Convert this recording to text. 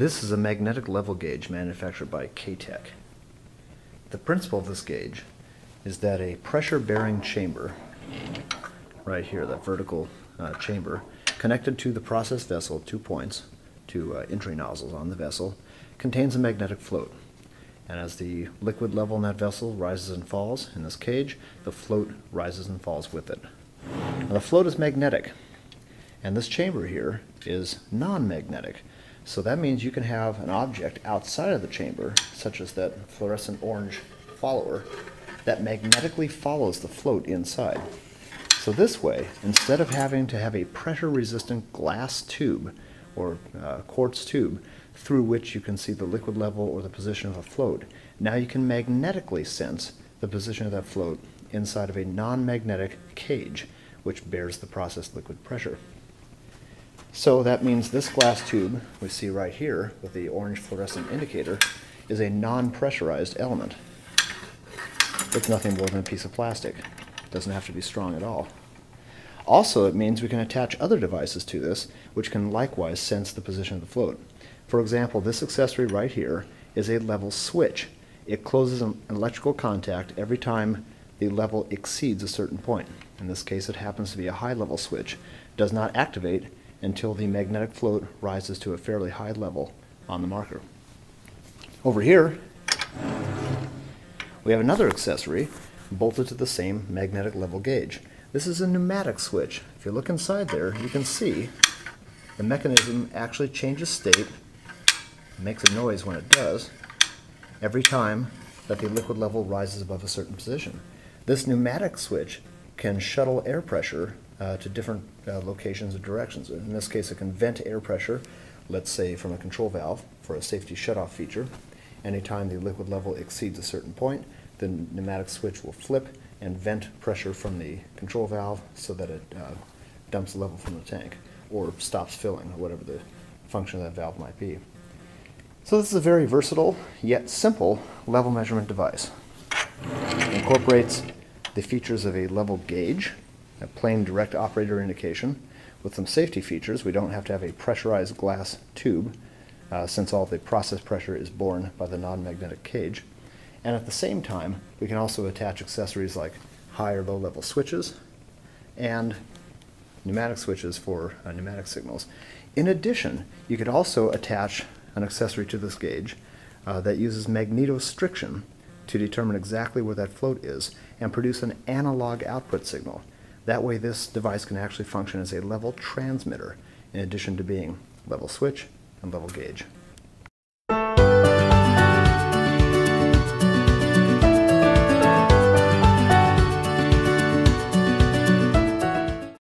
This is a magnetic level gauge manufactured by K-TEK. The principle of this gauge is that a pressure-bearing chamber, right here, that vertical uh, chamber, connected to the process vessel, two points, two uh, entry nozzles on the vessel, contains a magnetic float. And as the liquid level in that vessel rises and falls in this cage, the float rises and falls with it. Now, the float is magnetic, and this chamber here is non-magnetic. So that means you can have an object outside of the chamber, such as that fluorescent orange follower, that magnetically follows the float inside. So this way, instead of having to have a pressure-resistant glass tube or uh, quartz tube through which you can see the liquid level or the position of a float, now you can magnetically sense the position of that float inside of a non-magnetic cage which bears the process liquid pressure. So that means this glass tube we see right here with the orange fluorescent indicator is a non-pressurized element. It's nothing more than a piece of plastic. It doesn't have to be strong at all. Also, it means we can attach other devices to this, which can likewise sense the position of the float. For example, this accessory right here is a level switch. It closes an electrical contact every time the level exceeds a certain point. In this case, it happens to be a high level switch. Does not activate until the magnetic float rises to a fairly high level on the marker. Over here, we have another accessory bolted to the same magnetic level gauge. This is a pneumatic switch. If you look inside there, you can see the mechanism actually changes state, makes a noise when it does, every time that the liquid level rises above a certain position. This pneumatic switch can shuttle air pressure uh, to different uh, locations and directions. In this case, it can vent air pressure, let's say from a control valve for a safety shutoff feature. Anytime the liquid level exceeds a certain point, the pneumatic switch will flip and vent pressure from the control valve so that it uh, dumps the level from the tank or stops filling, or whatever the function of that valve might be. So this is a very versatile yet simple level measurement device. It incorporates the features of a level gauge, a plain direct operator indication, with some safety features. We don't have to have a pressurized glass tube uh, since all the process pressure is borne by the non-magnetic cage. And at the same time, we can also attach accessories like high or low level switches and pneumatic switches for uh, pneumatic signals. In addition, you could also attach an accessory to this gauge uh, that uses magnetostriction to determine exactly where that float is and produce an analog output signal. That way this device can actually function as a level transmitter in addition to being level switch and level gauge.